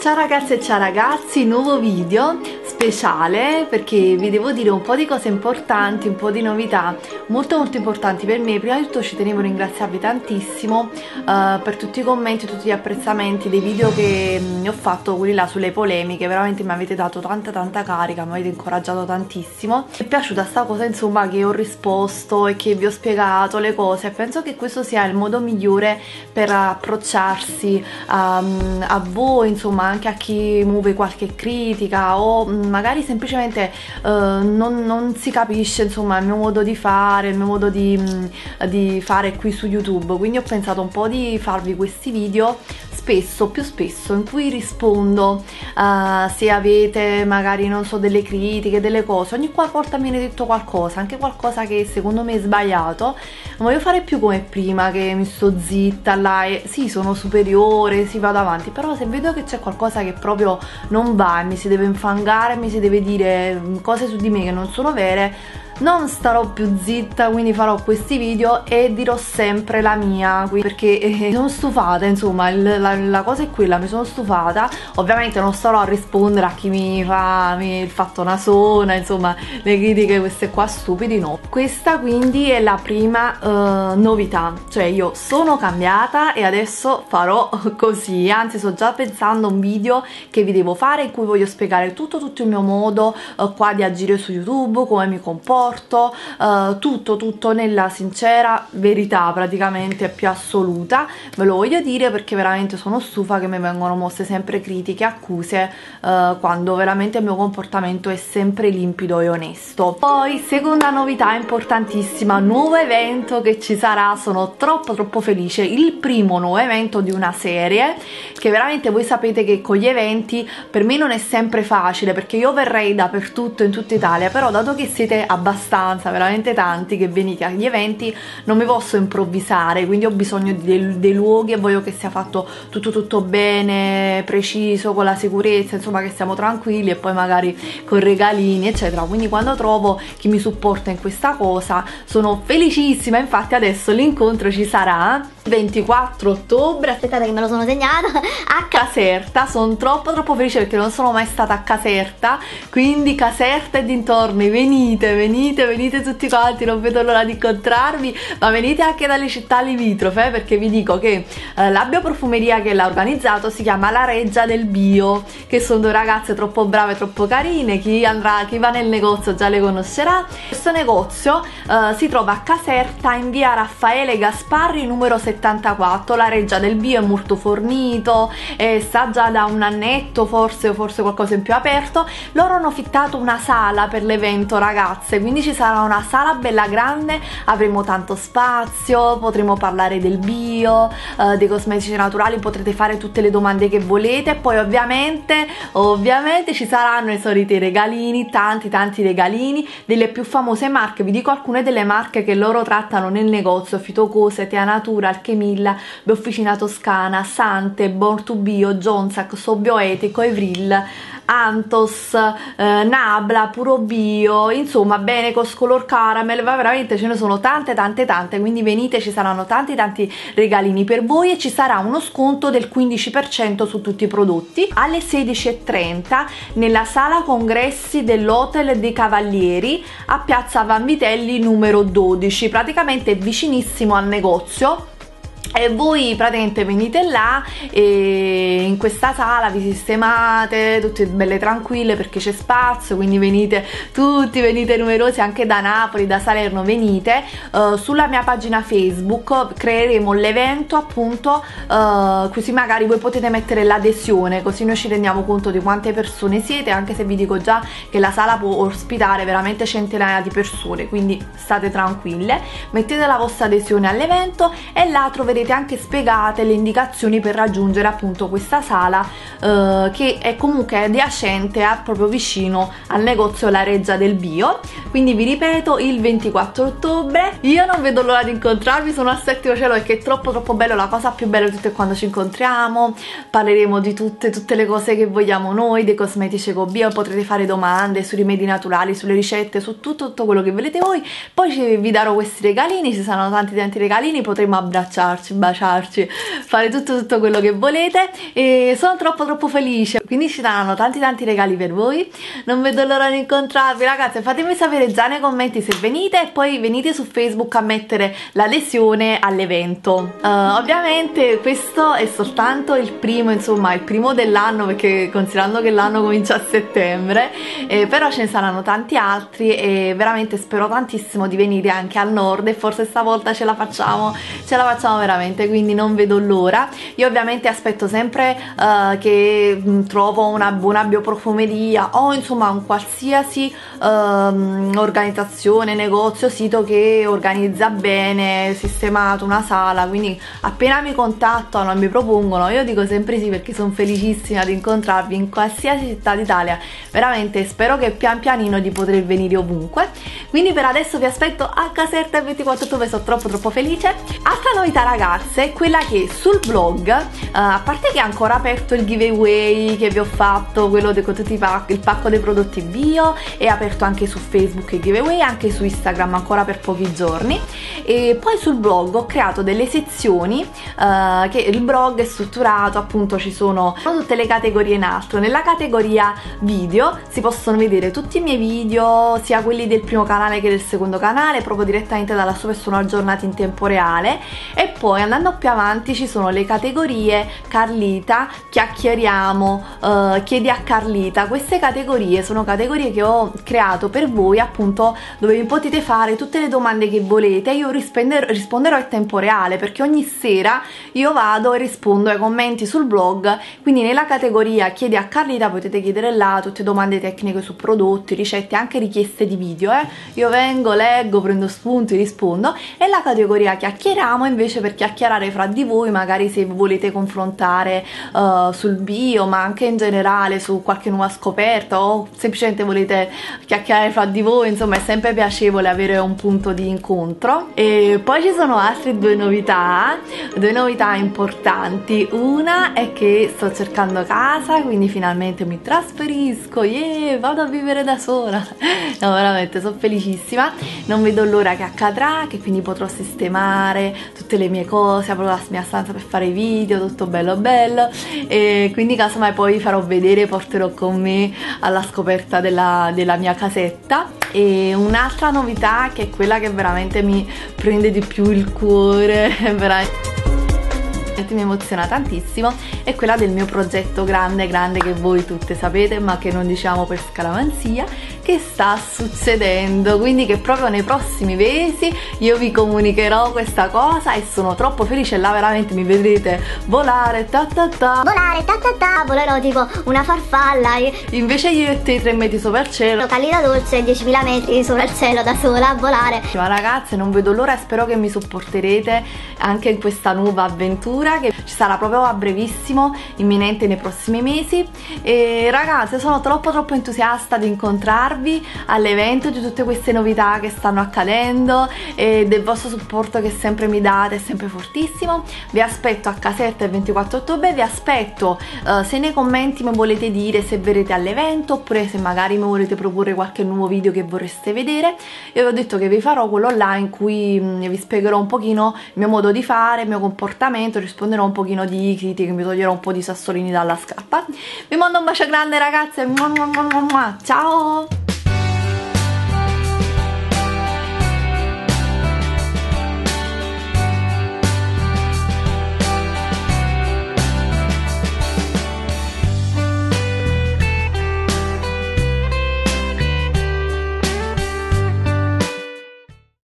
Ciao ragazze e ciao ragazzi, nuovo video speciale perché vi devo dire un po' di cose importanti, un po' di novità molto molto importanti per me. Prima di tutto ci tenevo a ringraziarvi tantissimo uh, per tutti i commenti, tutti gli apprezzamenti dei video che mh, mm, ho fatto, quelli là sulle polemiche, veramente mi avete dato tanta tanta carica, mi avete incoraggiato tantissimo. Mi è piaciuta sta cosa insomma che ho risposto e che vi ho spiegato le cose, penso che questo sia il modo migliore per approcciarsi um, a voi, insomma anche a chi muove qualche critica o mm, magari semplicemente uh, non, non, si capisce insomma il mio modo di fare, il mio modo di, mm, di fare qui su YouTube. Quindi ho pensato un po' di farvi questi video spesso, più spesso, in cui rispondo uh, se avete magari, non so, delle critiche, delle cose, ogni volta mi viene detto qualcosa, anche qualcosa che secondo me è sbagliato, non voglio fare più come prima che mi sto zitta là e sì, sono superiore, si vado avanti, però se vedo che c'è qualcosa che proprio non va e mi si deve infangare, mi si deve dire mm, cose su di me che non sono vere, non starò più zitta quindi farò questi video e dirò sempre la mia perché eh, sono stufata insomma la, la, cosa è quella mi sono stufata. Ovviamente non starò a rispondere a chi mi fa mi, il fatto nasona insomma le critiche queste qua stupidi no. Questa quindi è la prima uh, novità. Cioè io sono cambiata e adesso farò così. Anzi sto già pensando a un video che vi devo fare in cui voglio spiegare tutto tutto il mio modo uh, qua di agire su youtube come mi comporto rapporto, uh, tutto tutto nella sincera verità praticamente più assoluta, ve lo voglio dire perché veramente sono stufa che mi vengono mosse sempre critiche, accuse uh, quando veramente il mio comportamento è sempre limpido e onesto. Poi seconda novità importantissima, nuovo evento che ci sarà, sono troppo troppo felice, il primo nuovo evento di una serie che veramente voi sapete che con gli eventi per me non è sempre facile perché io verrei dappertutto in tutta Italia, però dato che siete abbastanza abbastanza, veramente tanti che venite agli eventi, non mi posso improvvisare, quindi ho bisogno dei, dei luoghi e voglio che sia fatto tutto tutto bene, preciso, con la sicurezza, insomma che siamo tranquilli e poi magari con regalini eccetera, quindi quando trovo chi mi supporta in questa cosa sono felicissima, infatti adesso l'incontro ci sarà 24 ottobre. Aspettate che me lo sono segnato a Caserta. Sono troppo troppo felice perché non sono mai stata a Caserta. Quindi Caserta e dintorni. Venite venite venite tutti quanti. Non vedo l'ora di incontrarvi. Ma venite anche dalle città limitrofe perché vi dico che eh, la bioprofumeria che l'ha organizzato si chiama La Reggia del Bio che sono due ragazze troppo brave troppo carine. Chi andrà chi va nel negozio già le conoscerà. Questo negozio eh, si trova a Caserta in via Raffaele Gasparri numero 70 74 la reggia del bio è molto fornito e sta già da un annetto forse forse qualcosa in più aperto. Loro hanno fittato una sala per l'evento ragazze quindi ci sarà una sala bella grande avremo tanto spazio potremo parlare del bio eh, dei cosmetici naturali potrete fare tutte le domande che volete. Poi ovviamente ovviamente ci saranno i soliti regalini tanti tanti regalini delle più famose marche. Vi dico alcune delle marche che loro trattano nel negozio Fitocose, Tea Natura, Alchemilla, Beofficina Toscana, Sante, Born to Bio, Jonsac, Sobioetico, Evril, Antos, eh, Nabla, Puro Bio, insomma Benecos, Color Caramel, ma veramente ce ne sono tante tante tante, quindi venite, ci saranno tanti tanti regalini per voi e ci sarà uno sconto del 15% su tutti i prodotti. Alle 16.30 nella sala congressi dell'Hotel dei Cavalieri a Piazza Vanvitelli numero 12, praticamente vicinissimo al negozio e voi praticamente venite là e in questa sala vi sistemate tutte belle tranquille perché c'è spazio quindi venite tutti venite numerosi anche da Napoli da Salerno venite. Uh, sulla mia pagina Facebook creeremo l'evento appunto uh, così magari voi potete mettere l'adesione così noi ci rendiamo conto di quante persone siete anche se vi dico già che la sala può ospitare veramente centinaia di persone quindi state tranquille. Mettete la vostra adesione all'evento e là troverete vedete anche spiegate le indicazioni per raggiungere appunto questa sala eh, che è comunque adiacente a proprio vicino al negozio La Reggia del Bio. Quindi vi ripeto il 24 ottobre. Io non vedo l'ora di incontrarvi sono al settimo cielo perché è troppo troppo bello. La cosa più bella di tutte è quando ci incontriamo parleremo di tutte, tutte le cose che vogliamo noi dei cosmetici eco bio potrete fare domande sui rimedi naturali sulle ricette su tutto, tutto quello che volete voi. Poi vi darò questi regalini ci saranno tanti tanti regalini potremo abbracciarci abbracciarci, baciarci, fare tutto tutto quello che volete. E sono troppo troppo felice, quindi ci saranno tanti tanti regali per voi, non vedo l'ora di incontrarvi ragazze, fatemi sapere già nei commenti se venite. E poi venite su Facebook a mettere l'adesione all'evento. Uh, ovviamente questo è soltanto il primo, insomma il primo dell'anno perché considerando che l'anno comincia a settembre, eh, però ce ne saranno tanti altri e veramente spero tantissimo di venire anche al nord e forse stavolta ce la facciamo, ce la facciamo veramente, quindi non vedo l'ora. Io ovviamente aspetto sempre uh, che mm, trovo una buona bioprofumeria o insomma un qualsiasi uh, organizzazione, negozio, sito che organizza bene, sistemato una sala, quindi appena mi contattano e mi propongono io dico sempre sì perché sono felicissima di incontrarvi in qualsiasi città d'Italia, veramente spero che pian pianino di poter venire ovunque, quindi per adesso vi aspetto a Caserta il 24 ottobre, sono troppo troppo felice. Altra novità ragazze è quella che sul blog, uh, a parte che è ancora aperto il giveaway che vi ho fatto, quello con tutti i pacchi, il pacco dei prodotti bio, è aperto anche su Facebook il giveaway, anche su Instagram ancora per pochi giorni. E poi sul blog ho creato delle sezioni uh, che il blog è strutturato appunto ci sono tutte le categorie in alto. Nella categoria video si possono vedere tutti i miei video sia quelli del primo canale che del secondo canale proprio direttamente dalla sua persona aggiornati in tempo reale. E poi andando più avanti ci sono le categorie Carlita, chiacchieriamo, uh, chiedi a Carlita. Queste categorie sono categorie che ho creato per voi appunto dove vi potete fare tutte le domande che volete. Io risponderò in tempo reale perché ogni sera io vado e rispondo ai commenti sul blog. Quindi nella categoria chiedi a Carlita potete chiedere là tutte domande tecniche su prodotti, ricette, anche richieste di video eh? io vengo, leggo, prendo spunti, rispondo. E la categoria chiacchieriamo invece per chiacchierare fra di voi magari se volete confrontare uh, sul bio ma anche in generale su qualche nuova scoperta o semplicemente volete chiacchierare fra di voi insomma è sempre piacevole avere un punto di incontro. E poi ci sono altre due novità due novità importanti. Una è che sto cercando casa quindi finalmente mi trasferisco. Yeah, vado a vivere da sola. No veramente sono felicissima. Non vedo l'ora che accadrà che quindi potrò sistemare tutte le mie cose avrò la mia stanza per fare video tutto bello bello. E quindi casomai poi farò vedere porterò con me alla scoperta della, della mia casetta. E un'altra novità che è quella che veramente mi prende di più il cuore veramente mi emoziona tantissimo è quella del mio progetto grande grande che voi tutte sapete ma che non diciamo per scalamanzia che sta succedendo. Quindi che proprio nei prossimi mesi io vi comunicherò questa cosa e sono troppo felice là veramente mi vedrete volare ta ta ta. Volare ta ta ta. Volerò tipo una farfalla invece io e te tre metri sopra il cielo. Calida dolce 10.000 metri sopra il cielo da sola a volare. Ma ragazze non vedo l'ora e spero che mi supporterete anche in questa nuova avventura che ci sarà proprio a brevissimo imminente nei prossimi mesi e ragazze sono troppo troppo entusiasta di incontrarvi all'evento di tutte queste novità che stanno accadendo e del vostro supporto che sempre mi date, è sempre fortissimo. Vi aspetto a Caserta il 24 ottobre, vi aspetto uh, se nei commenti mi volete dire se verrete all'evento oppure se magari mi volete proporre qualche nuovo video che vorreste vedere. Io vi ho detto che vi farò quello là in cui mh, mm, vi spiegherò un pochino il mio modo di fare, il mio comportamento, risponderò un pochino di critiche, mi toglierò un po' di sassolini dalla scarpa. Vi mando un bacio grande ragazze, ciao!